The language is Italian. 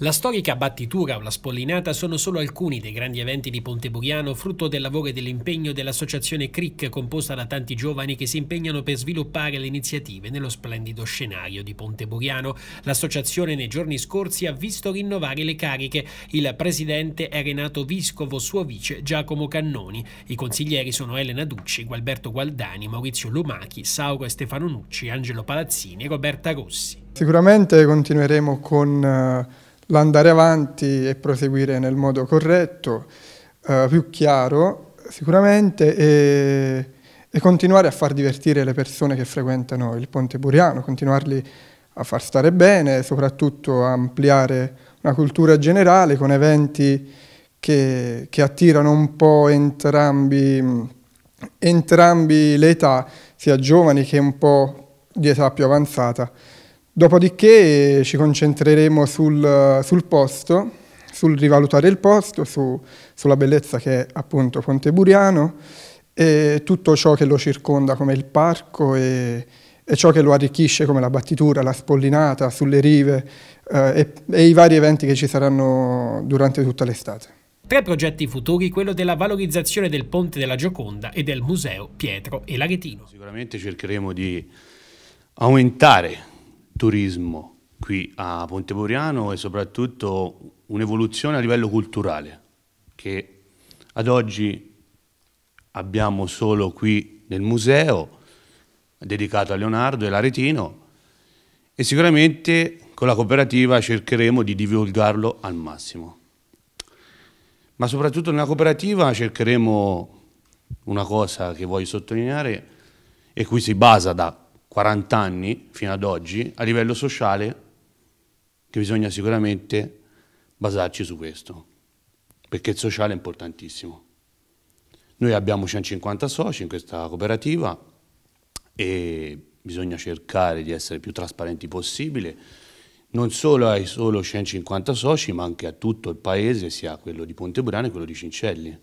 La storica battitura o la spollinata sono solo alcuni dei grandi eventi di Ponte Buriano, frutto del lavoro e dell'impegno dell'associazione CRIC, composta da tanti giovani che si impegnano per sviluppare le iniziative nello splendido scenario di Ponte Buriano. L'associazione nei giorni scorsi ha visto rinnovare le cariche. Il presidente è Renato Viscovo, suo vice Giacomo Cannoni. I consiglieri sono Elena Ducci, Gualberto Gualdani, Maurizio Lumachi, Sauro e Stefano Nucci, Angelo Palazzini e Roberta Rossi. Sicuramente continueremo con eh, l'andare avanti e proseguire nel modo corretto, eh, più chiaro sicuramente e, e, continuare a far divertire le persone che frequentano il Ponte Buriano, continuarli a far stare bene, soprattutto a ampliare una cultura generale con eventi che, che attirano un po' entrambi, entrambi le età, sia giovani che un po' di età più avanzata. Dopodiché ci concentreremo sul, sul posto, sul rivalutare il posto, su, sulla bellezza che è appunto Ponte Buriano e tutto ciò che lo circonda come il parco e, e ciò che lo arricchisce come la battitura, la spollinata sulle rive eh, e, e i vari eventi che ci saranno durante tutta l'estate. Tre progetti futuri, quello della valorizzazione del Ponte della Gioconda e del Museo Pietro e Laghetino. Sicuramente cercheremo di aumentare turismo qui a Ponteporiano e soprattutto un'evoluzione a livello culturale che ad oggi abbiamo solo qui nel museo dedicato a Leonardo e l'Aretino e sicuramente con la cooperativa cercheremo di divulgarlo al massimo. Ma soprattutto nella cooperativa cercheremo una cosa che voglio sottolineare e cui si basa da 40 anni fino ad oggi, a livello sociale, che bisogna sicuramente basarci su questo, perché il sociale è importantissimo. Noi abbiamo 150 soci in questa cooperativa e bisogna cercare di essere più trasparenti possibile, non solo ai solo 150 soci, ma anche a tutto il paese, sia quello di Ponte Burano che quello di Cincelli.